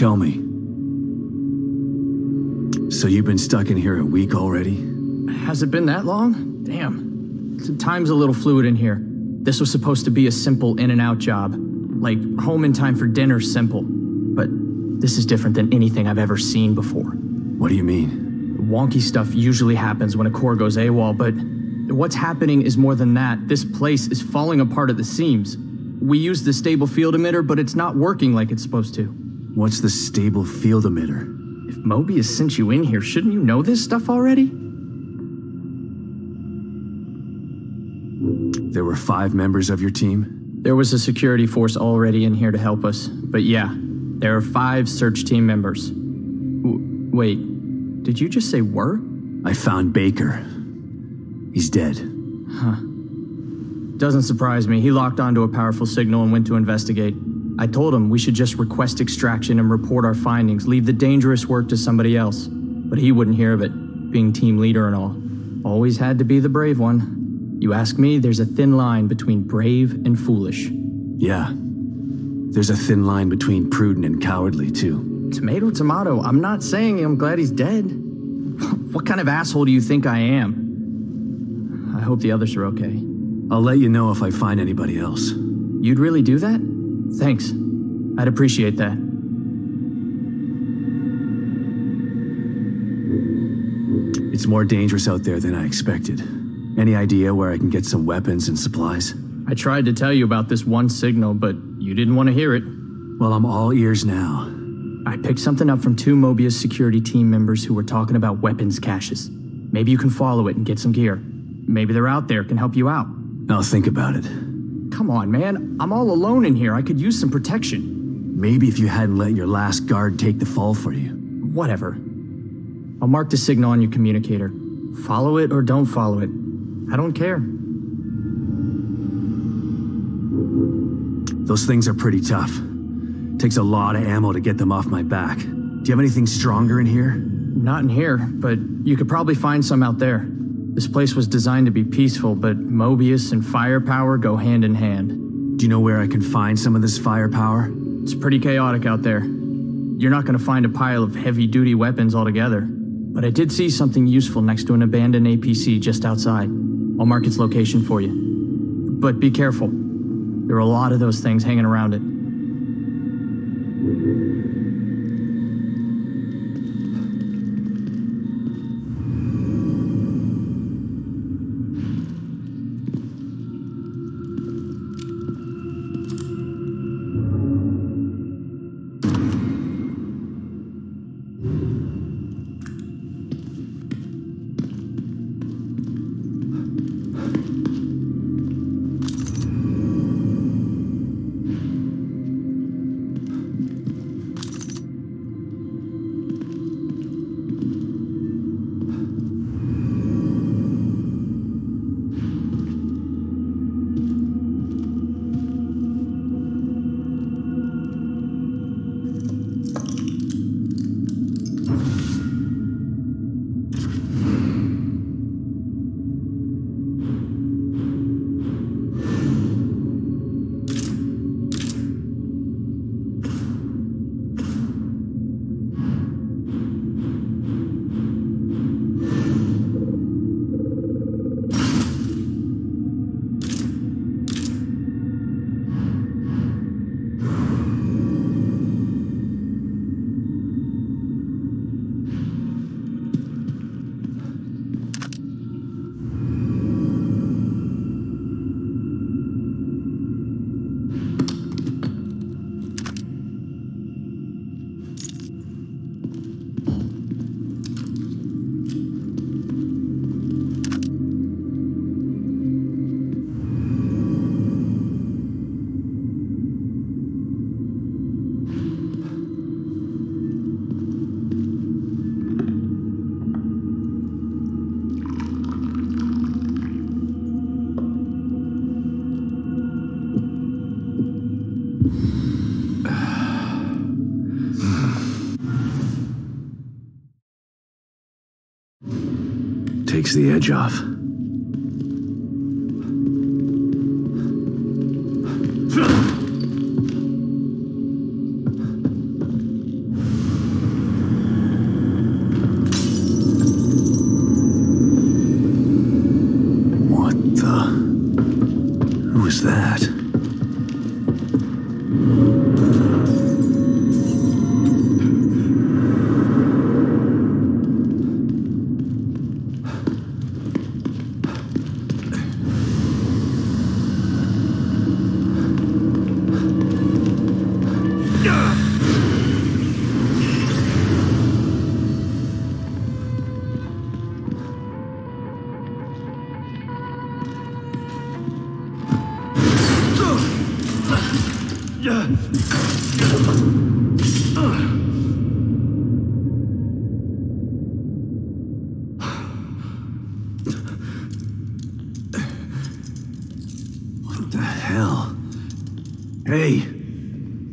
Tell me. So you've been stuck in here a week already? Has it been that long? Damn. Time's a little fluid in here. This was supposed to be a simple in and out job. Like home in time for dinner simple. But this is different than anything I've ever seen before. What do you mean? Wonky stuff usually happens when a core goes AWOL, but what's happening is more than that. This place is falling apart at the seams. We used the stable field emitter, but it's not working like it's supposed to. What's the stable field emitter? If Mobius sent you in here, shouldn't you know this stuff already? There were five members of your team? There was a security force already in here to help us. But yeah, there are five search team members. W wait, did you just say were? I found Baker. He's dead. Huh. Doesn't surprise me. He locked onto a powerful signal and went to investigate. I told him we should just request extraction and report our findings, leave the dangerous work to somebody else. But he wouldn't hear of it, being team leader and all. Always had to be the brave one. You ask me, there's a thin line between brave and foolish. Yeah. There's a thin line between prudent and cowardly, too. Tomato, tomato. I'm not saying I'm glad he's dead. What kind of asshole do you think I am? I hope the others are okay. I'll let you know if I find anybody else. You'd really do that? Thanks. I'd appreciate that. It's more dangerous out there than I expected. Any idea where I can get some weapons and supplies? I tried to tell you about this one signal, but you didn't want to hear it. Well, I'm all ears now. I picked something up from two Mobius security team members who were talking about weapons caches. Maybe you can follow it and get some gear. Maybe they're out there, can help you out. I'll think about it. Come on, man. I'm all alone in here. I could use some protection. Maybe if you hadn't let your last guard take the fall for you. Whatever. I'll mark the signal on your communicator. Follow it or don't follow it. I don't care. Those things are pretty tough. Takes a lot of ammo to get them off my back. Do you have anything stronger in here? Not in here, but you could probably find some out there. This place was designed to be peaceful, but Mobius and firepower go hand in hand. Do you know where I can find some of this firepower? It's pretty chaotic out there. You're not going to find a pile of heavy-duty weapons altogether. But I did see something useful next to an abandoned APC just outside. I'll mark its location for you. But be careful. There are a lot of those things hanging around it. Takes the edge off.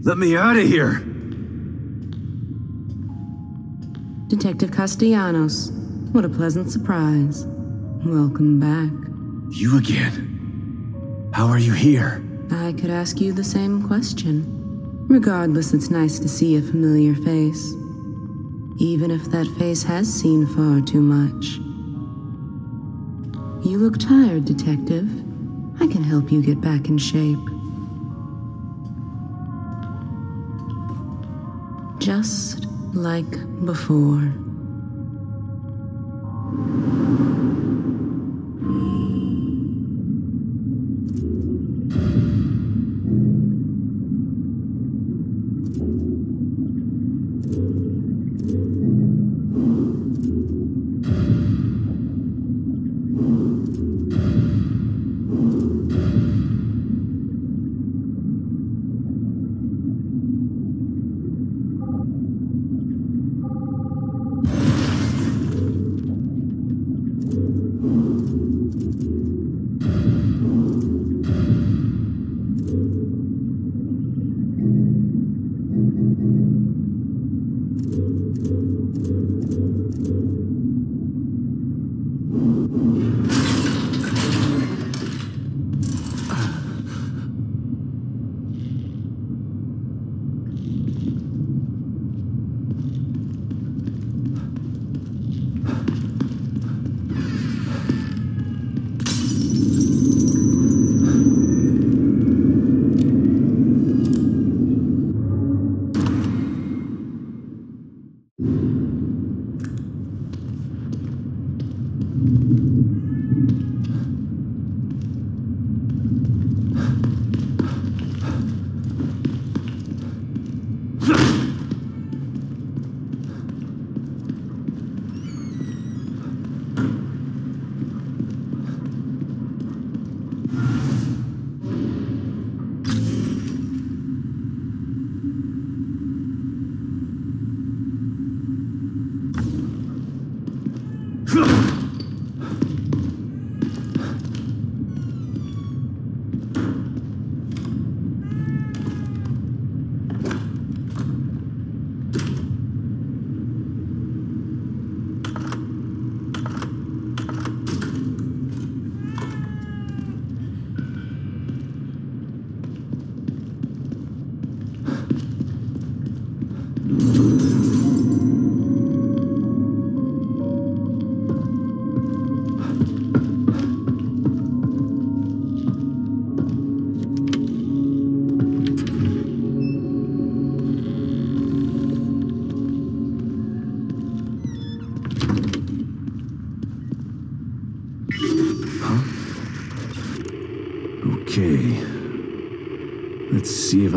Let me out of here! Detective Castellanos. What a pleasant surprise. Welcome back. You again? How are you here? I could ask you the same question. Regardless, it's nice to see a familiar face. Even if that face has seen far too much. You look tired, Detective. I can help you get back in shape. Just like before.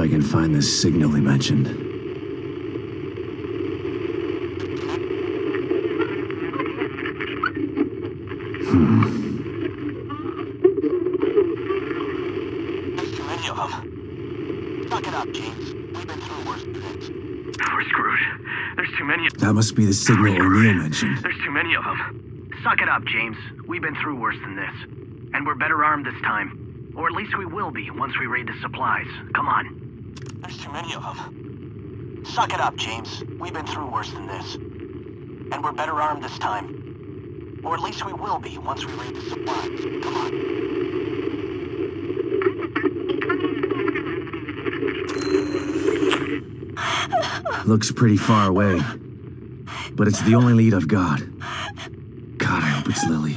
I can find this signal he mentioned. There's too many of them. Suck it up, James. We've been through worse things. We're screwed. There's too many. That must be the signal O'Neal mentioned. There's too many of them. Suck it up, James. We've been through worse than this. And we're better armed this time. Or at least we will be once we raid the supplies. Come on. There's too many of them. Suck it up, James. We've been through worse than this. And we're better armed this time. Or at least we will be once we raid the supplies. Come on. Looks pretty far away. But it's the only lead I've got. God, I hope it's Lily.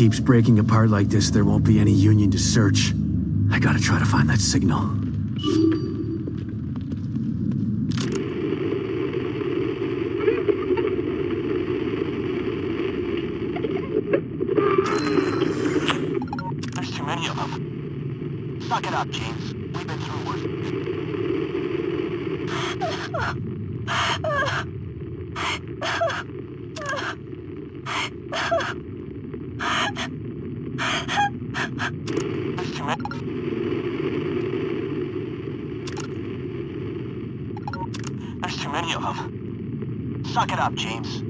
Keeps breaking apart like this, there won't be any Union to search. I gotta try to find that signal. There's too many of them. Suck it up, James. We've been through worse. There's too many. There's too many of them. Suck it up, James.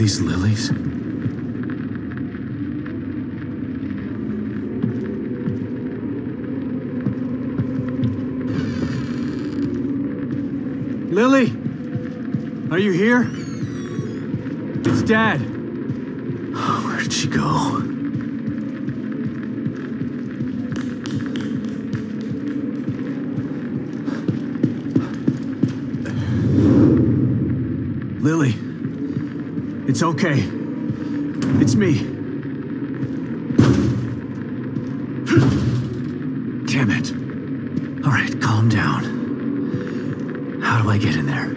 These lilies? Lily! Are you here? It's Dad. It's okay. It's me. Damn it. All right, calm down. How do I get in there?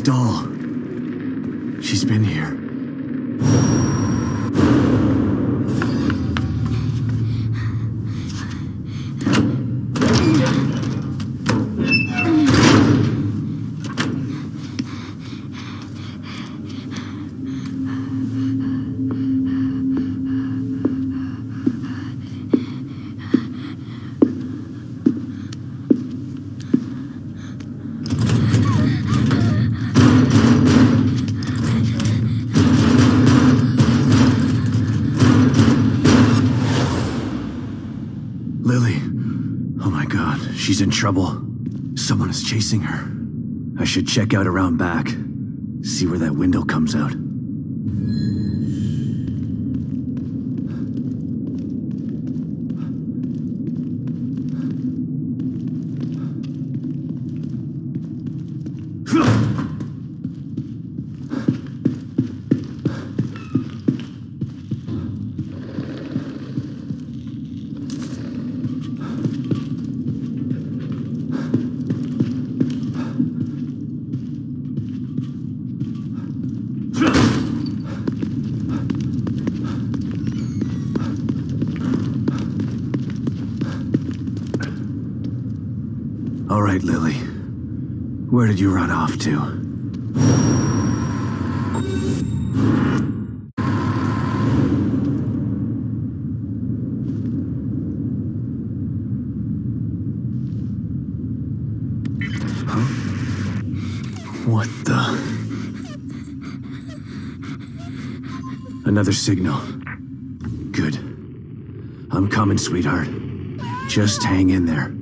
Doll. She's in trouble. Someone is chasing her. I should check out around back. See where that window comes out. All right, Lily. Where did you run off to? What the? Another signal. Good. I'm coming, sweetheart. Just hang in there.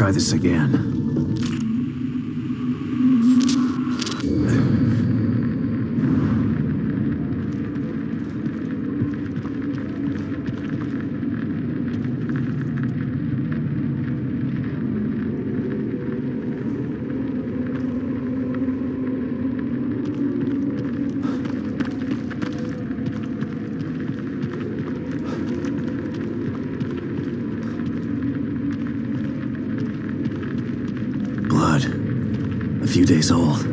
Try this again. Days old.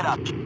It up.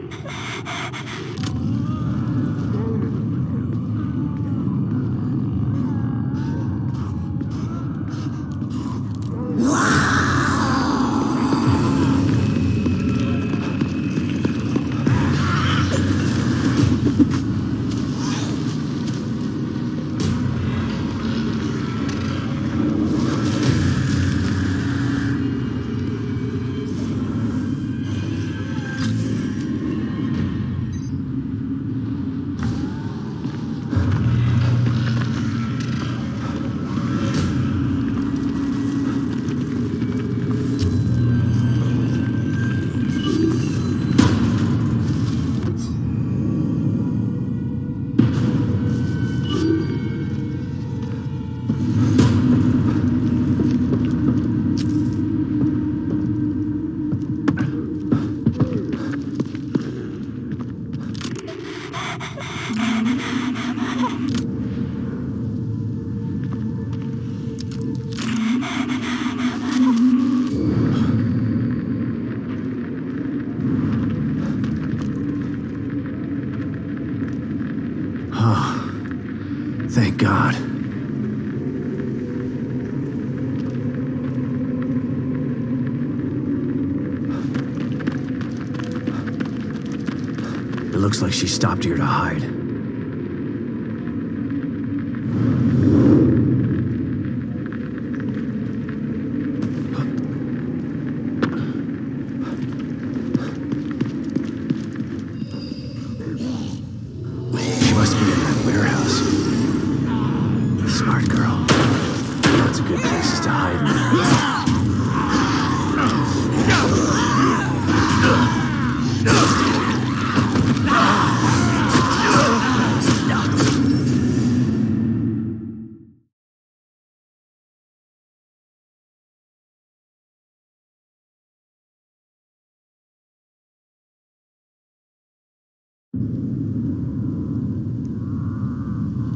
She stopped here to hide.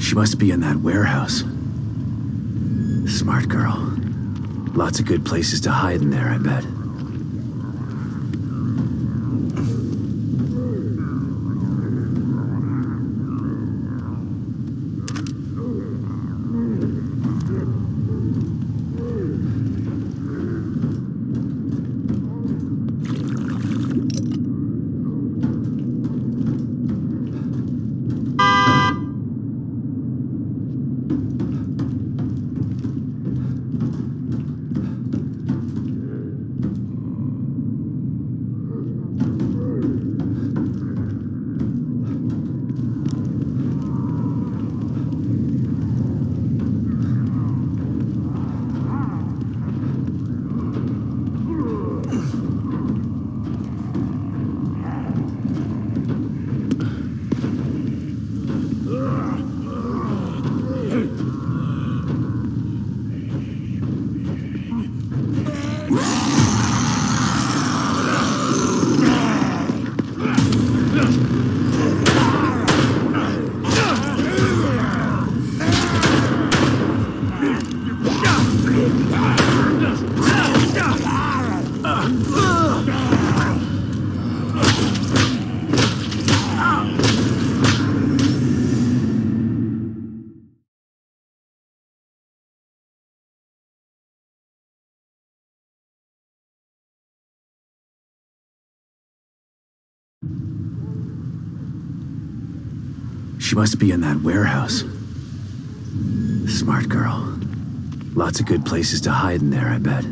She must be in that warehouse. Smart girl. Lots of good places to hide in there, I bet. Must be in that warehouse. Smart girl. Lots of good places to hide in there, I bet.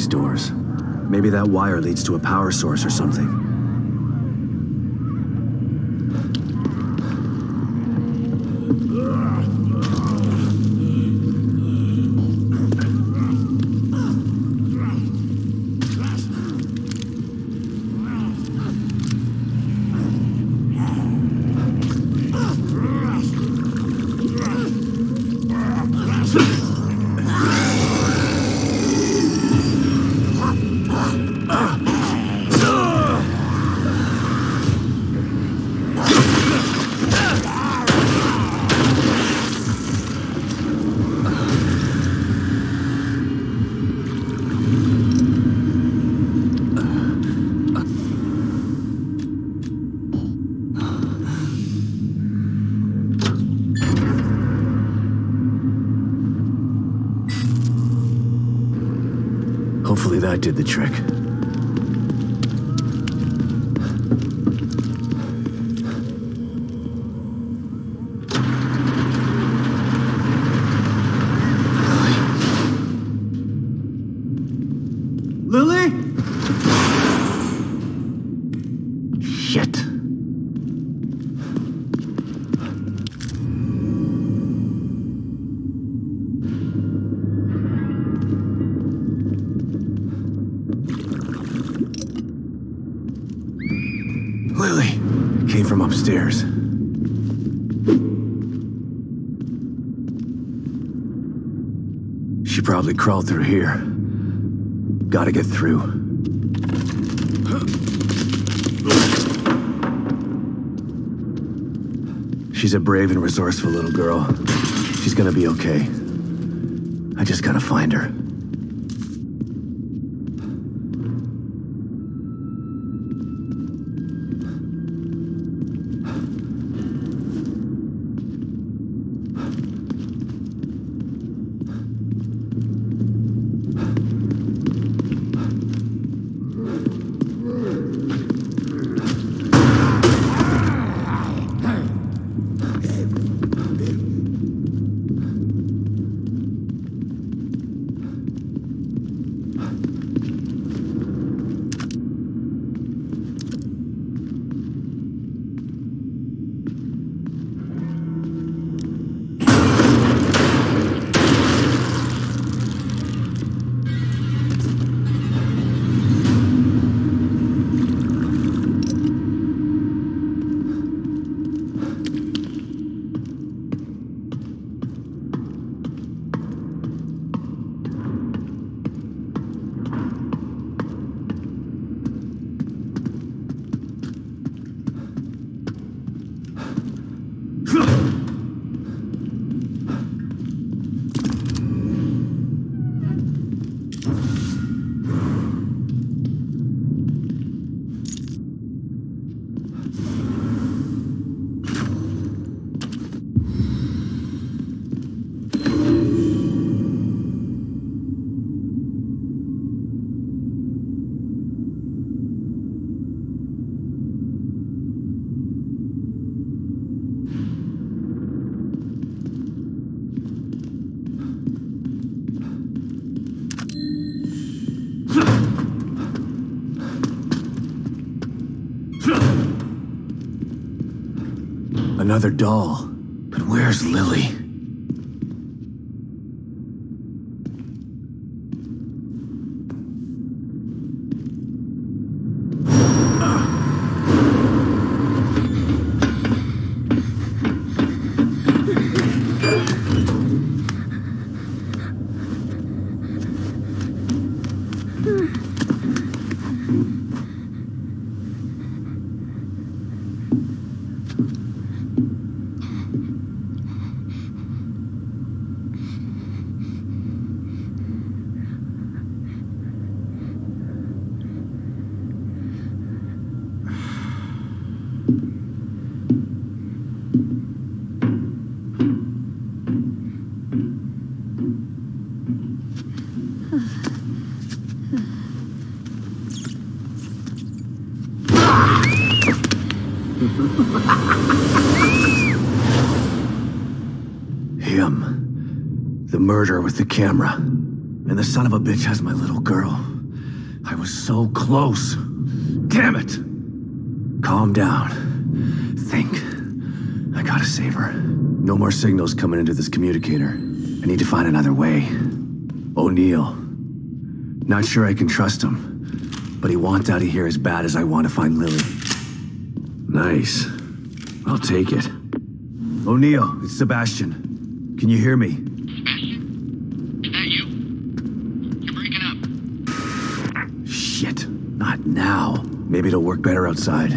These doors. Maybe that wire leads to a power source or something. Did the trick. She probably crawled through here. Gotta get through. She's a brave and resourceful little girl. She's gonna be okay. I just gotta find her. Another doll. But where's Lily? Him. The murderer with the camera. And the son of a bitch has my little girl. I was so close. Damn it! Calm down. Think. I gotta save her. No more signals coming into this communicator. I need to find another way. O'Neal. Not sure I can trust him, but he wants out of here as bad as I want to find Lily. Nice. I'll take it. O'Neal, it's Sebastian. Can you hear me? Is that you? You're breaking up. Shit. Not now. Maybe it'll work better outside.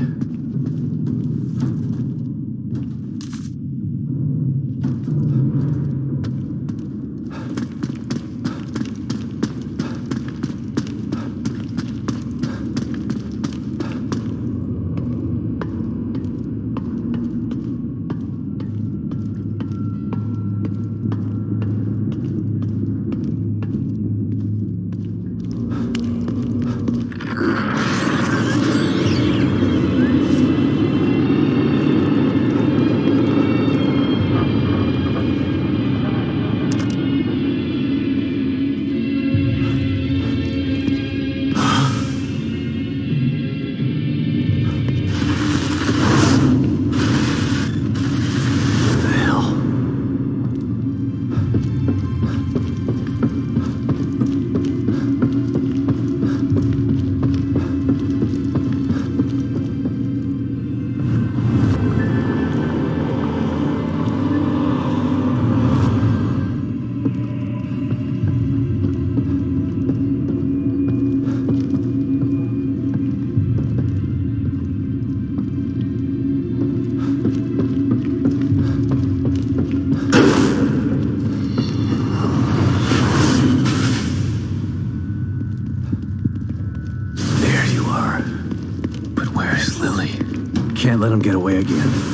Let him get away again.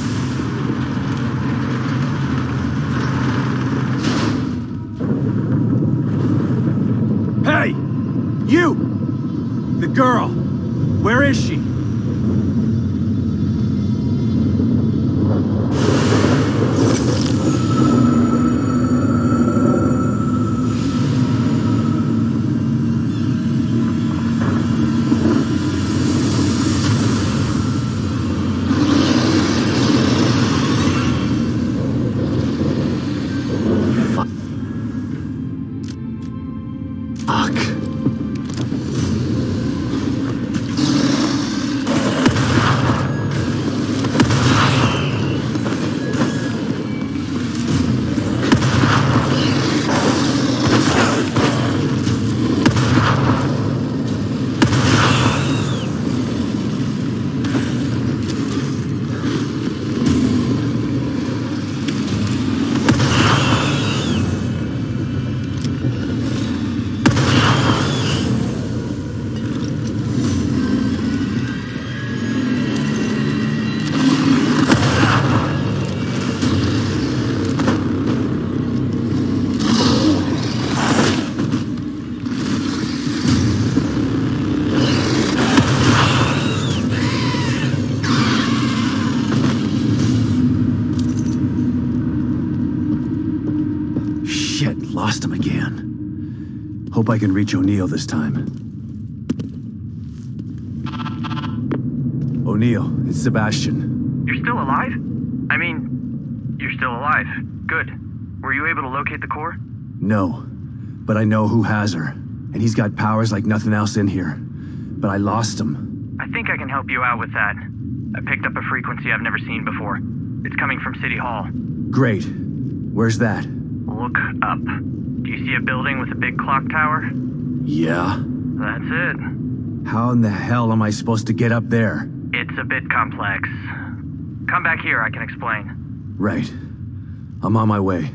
Hope I can reach O'Neal this time. O'Neal, it's Sebastian. You're still alive? I mean, you're still alive. Good. Were you able to locate the core? No, but I know who has her. And he's got powers like nothing else in here. But I lost him. I think I can help you out with that. I picked up a frequency I've never seen before. It's coming from City Hall. Great. Where's that? Look up. Do you see a building with a big clock tower? Yeah? That's it. How in the hell am I supposed to get up there? It's a bit complex. Come back here, I can explain. Right. I'm on my way.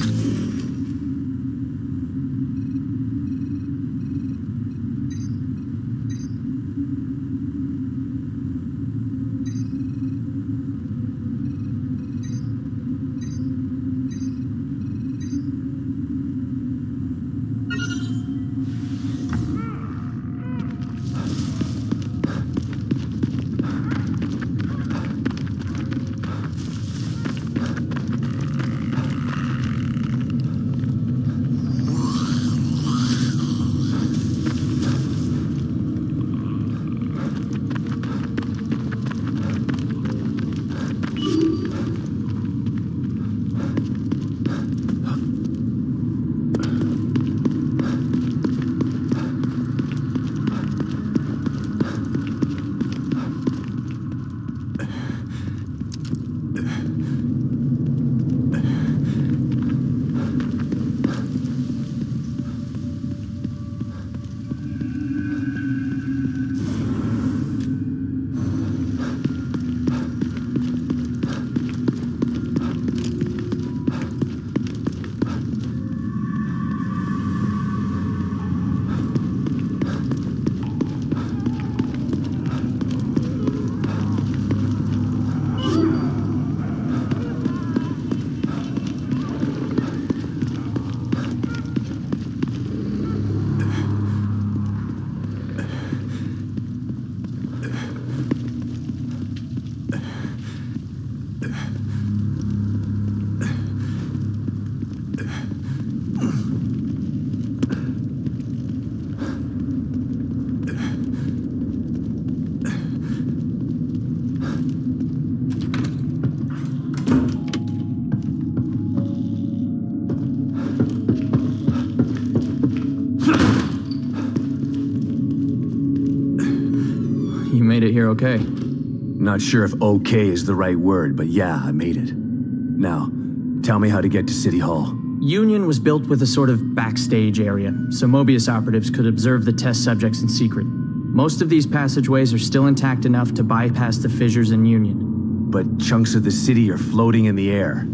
Mm-hmm. Okay. Not sure if okay is the right word, but yeah, I made it. Now, tell me how to get to City Hall. Union was built with a sort of backstage area, so Mobius operatives could observe the test subjects in secret. Most of these passageways are still intact enough to bypass the fissures in Union. But chunks of the city are floating in the air.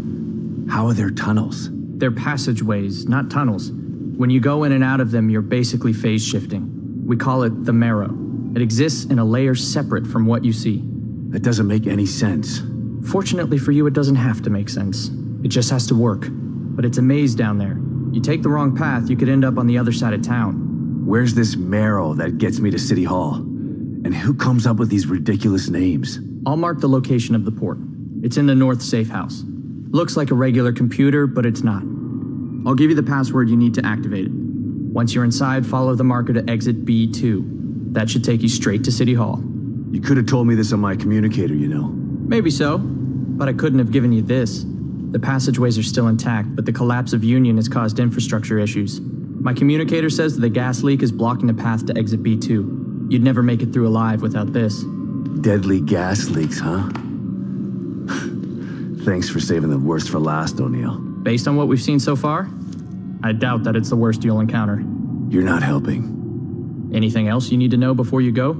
How are there tunnels? They're passageways, not tunnels. When you go in and out of them, you're basically phase shifting. We call it the marrow. It exists in a layer separate from what you see. That doesn't make any sense. Fortunately for you, it doesn't have to make sense. It just has to work. But it's a maze down there. You take the wrong path, you could end up on the other side of town. Where's this marrow that gets me to City Hall? And who comes up with these ridiculous names? I'll mark the location of the port. It's in the north safe house. Looks like a regular computer, but it's not. I'll give you the password you need to activate it. Once you're inside, follow the marker to exit B2. That should take you straight to City Hall. You could have told me this on my communicator, you know. Maybe so, but I couldn't have given you this. The passageways are still intact, but the collapse of Union has caused infrastructure issues. My communicator says that the gas leak is blocking the path to exit B2. You'd never make it through alive without this. Deadly gas leaks, huh? Thanks for saving the worst for last, O'Neal. Based on what we've seen so far, I doubt that it's the worst you'll encounter. You're not helping. Anything else you need to know before you go?